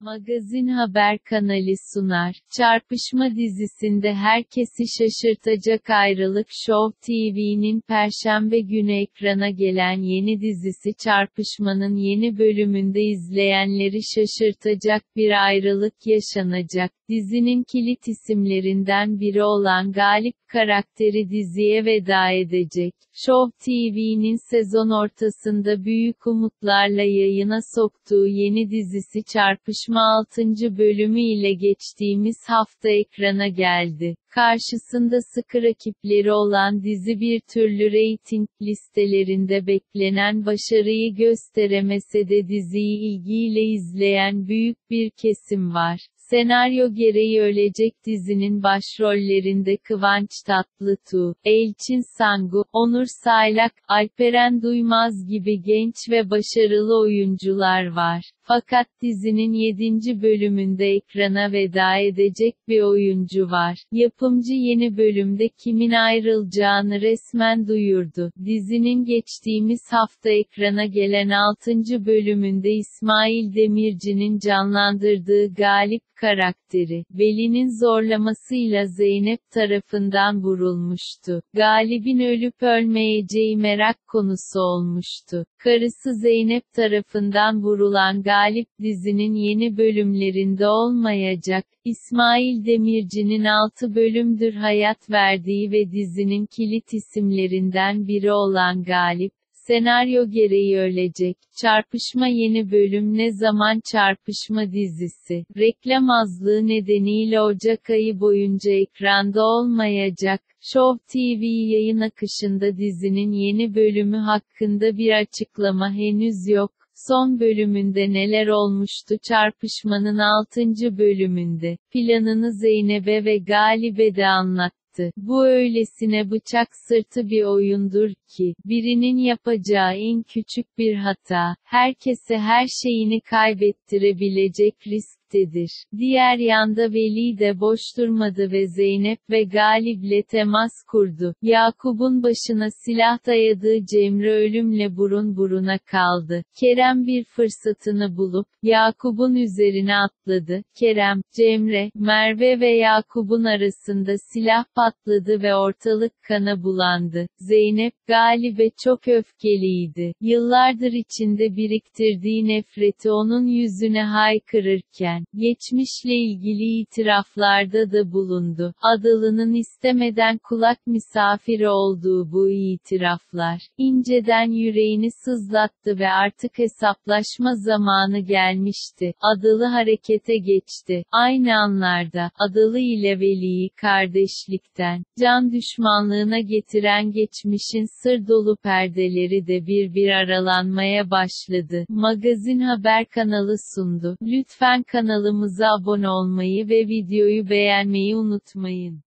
Magazin Haber kanalı sunar. Çarpışma dizisinde herkesi şaşırtacak ayrılık Show TV'nin Perşembe günü ekrana gelen yeni dizisi Çarpışma'nın yeni bölümünde izleyenleri şaşırtacak bir ayrılık yaşanacak. Dizinin kilit isimlerinden biri olan Galip karakteri diziye veda edecek. Show TV'nin sezon ortasında büyük umutlarla yayına soktuğu yeni dizisi Çarpışma 6. bölümü ile geçtiğimiz hafta ekrana geldi. Karşısında sıkı rakipleri olan dizi bir türlü reyting listelerinde beklenen başarıyı gösteremese de diziyi ilgiyle izleyen büyük bir kesim var. Senaryo gereği ölecek dizinin başrollerinde Kıvanç Tatlıtuğ, Elçin Sangu, Onur Saylak, Alperen Duymaz gibi genç ve başarılı oyuncular var. Fakat dizinin 7. bölümünde ekrana veda edecek bir oyuncu var. Yapımcı yeni bölümde kimin ayrılacağını resmen duyurdu. Dizinin geçtiğimiz hafta ekrana gelen 6. bölümünde İsmail Demirci'nin canlandırdığı Galip karakteri, Veli'nin zorlamasıyla Zeynep tarafından vurulmuştu. Galip'in ölüp ölmeyeceği merak konusu olmuştu. Karısı Zeynep tarafından vurulan Galip dizinin yeni bölümlerinde olmayacak. İsmail Demirci'nin 6 bölümdür hayat verdiği ve dizinin kilit isimlerinden biri olan Galip, Senaryo gereği ölecek. Çarpışma yeni bölüm ne zaman Çarpışma dizisi. Reklam azlığı nedeniyle Ocak ayı boyunca ekranda olmayacak. Show TV yayın akışında dizinin yeni bölümü hakkında bir açıklama henüz yok. Son bölümünde neler olmuştu çarpışmanın 6. bölümünde, planını Zeynep'e ve Galip'e de anlattı. Bu öylesine bıçak sırtı bir oyundur ki, birinin yapacağı en küçük bir hata, herkese her şeyini kaybettirebilecek risk etmektedir. Diğer yanda Veli de boş durmadı ve Zeynep ve Galip'le temas kurdu. Yakup'un başına silah dayadığı Cemre ölümle burun buruna kaldı. Kerem bir fırsatını bulup, Yakup'un üzerine atladı. Kerem, Cemre, Merve ve Yakup'un arasında silah patladı ve ortalık kana bulandı. Zeynep, Galip'e çok öfkeliydi. Yıllardır içinde biriktirdiği nefreti onun yüzüne haykırırken, rağmen, geçmişle ilgili itiraflarda da bulundu. Adalı'nın istemeden kulak misafiri olduğu bu itiraflar, inceden yüreğini sızlattı ve artık hesaplaşma zamanı gelmişti. Adalı harekete geçti. Aynı anlarda, Adalı ile Veli'yi kardeşlikten, can düşmanlığına getiren geçmişin sır dolu perdeleri de bir bir aralanmaya başladı. Magazin Haber kanalı sundu. Lütfen kanalı Kanalımıza abone olmayı ve videoyu beğenmeyi unutmayın.